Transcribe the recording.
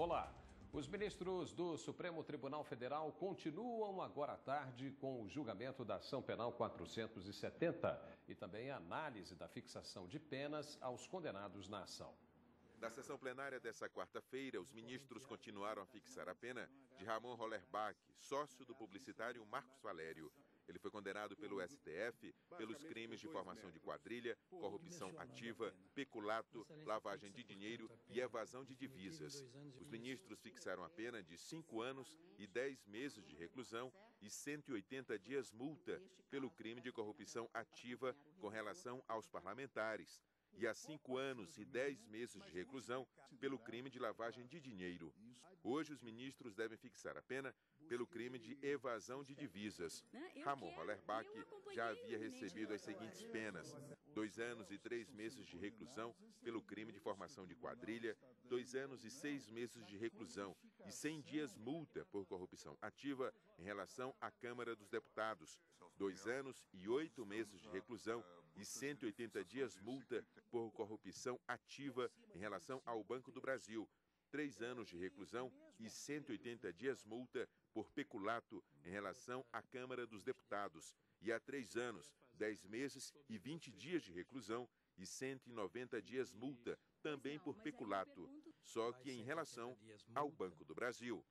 Olá. Os ministros do Supremo Tribunal Federal continuam agora à tarde com o julgamento da ação penal 470 e também a análise da fixação de penas aos condenados na ação. Na sessão plenária dessa quarta-feira, os ministros continuaram a fixar a pena de Ramon Rollerbach, sócio do publicitário Marcos Valério. Pelo STF pelos crimes de formação de quadrilha, corrupção ativa, peculato, lavagem de dinheiro e evasão de divisas. Os ministros fixaram a pena de cinco anos e dez meses de reclusão e 180 dias multa pelo crime de corrupção ativa com relação aos parlamentares e a cinco anos e dez meses de reclusão pelo crime de lavagem de dinheiro. Hoje, os ministros devem fixar a pena pelo crime de evasão de divisas. Ramon Rollerbach já havia recebido as seguintes penas: dois anos e três meses de reclusão pelo crime de formação de quadrilha, dois anos e seis meses de reclusão e cem dias multa por corrupção ativa em relação à Câmara dos Deputados, dois anos e oito meses de reclusão e 180 dias multa por corrupção ativa em relação ao Banco do Brasil, três anos de reclusão e 180 dias multa por peculato em relação à Câmara dos Deputados, e há três anos, dez meses e 20 dias de reclusão e 190 dias multa, também por peculato, só que em relação ao Banco do Brasil.